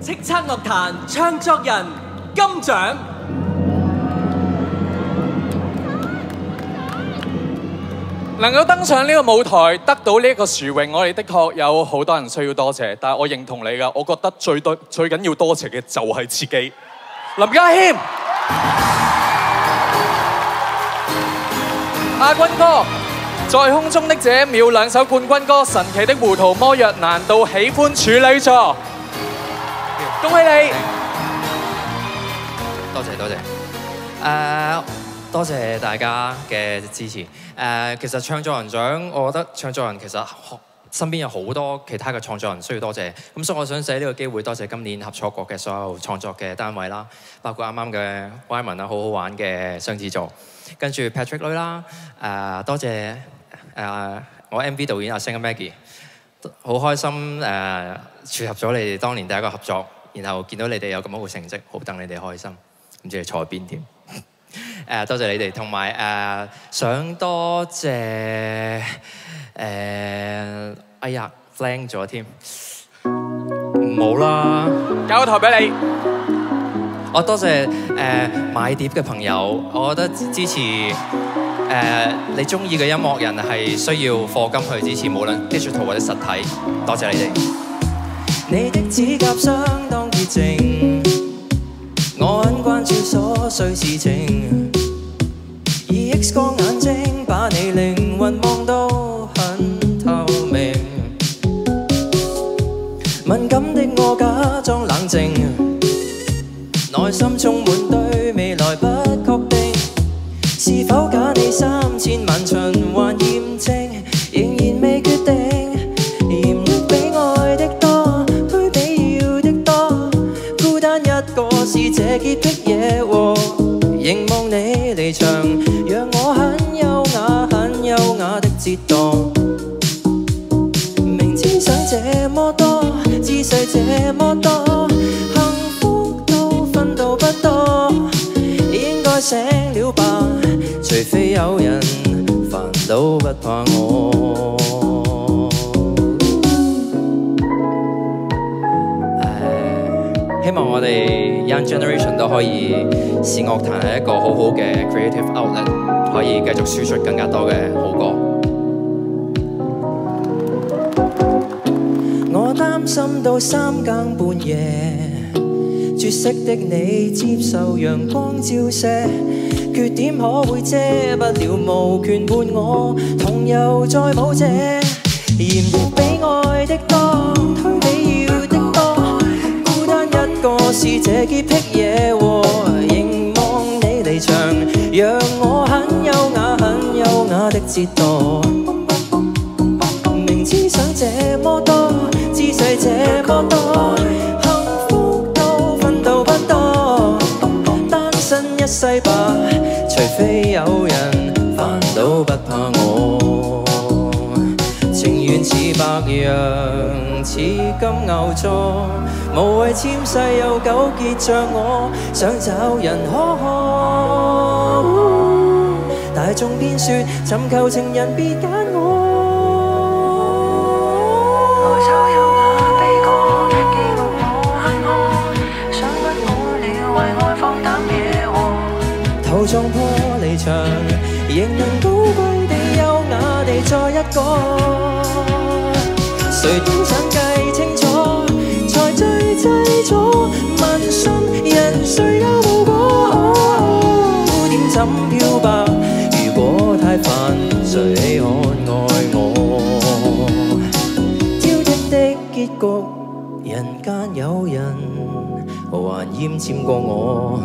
叱咤樂壇唱作人金獎。能夠登上呢個舞台，得到呢一個殊榮，我哋的確有好多人需要多謝，但我認同你㗎，我覺得最多最緊要多謝嘅就係自己，林家謙，亞軍哥，在空中的這一秒兩首冠軍歌，神奇的糊塗魔藥，難道喜歡處女座？恭喜你！多謝多謝，誒、多謝大家嘅支持。誒、其實唱作人獎，我覺得唱作人其實身邊有好多其他嘅創作人需要多謝。咁所以我想借呢個機會多謝今年合作過嘅所有創作嘅單位啦，包括啱啱嘅 Wyman 啊，好好玩嘅雙子座，跟住 Patrick 女啦，誒、多謝誒、我 MV 導演阿星 Maggie。好開心誒，撮合咗你哋當年第一個合作，然後見到你哋有咁好嘅成績，好等你哋開心。唔知你坐喺邊添？誒、多謝你哋，同埋誒想多謝誒、哎呀 flank 咗添，唔好啦。交個台俾你。我多謝誒、買碟嘅朋友，我覺得支持誒、你中意嘅音樂人係需要課金去支持，無論 digital 或者實體。多謝你哋。你的指甲相当洁净，我很关注琐碎事情。以 X 光眼睛把你灵魂望到很透明，敏感的我假装冷静，内心充满让，我很优雅、很优雅的折墮。明知想这么多，姿势这么多，幸福都分到不多，应该醒了吧？除非有人烦恼不怕我。希望我哋 Young Generation 都可以使樂壇係一個好好嘅 creative outlet，可以繼續輸出更加多嘅好歌。我擔心到三更半夜，絕色的你接受陽光照射，缺點可會遮不了，無權伴我同游在舞者，嫌的比愛的多，推，是這潔癖惹禍，凝望你離場，讓我很優雅、很優雅的折堕。明知想這麼多，姿勢這麼多，幸福都分到不多，單身一世吧，除非有人煩惱不怕白羊，似金牛座，無謂纖細又糾結着我，想找人可可。大眾便說尋求情人別揀我。愛醜優雅悲歌，記錄我很餓，想不我了，為愛放膽惹禍。頭撞破離場，仍能高貴地優雅地再一個。谁都想计清楚，才最製咗問心人誰也無果。點怎漂白？如果太烦，谁稀罕爱我？挑剔的结局，人间有人還奄尖過我。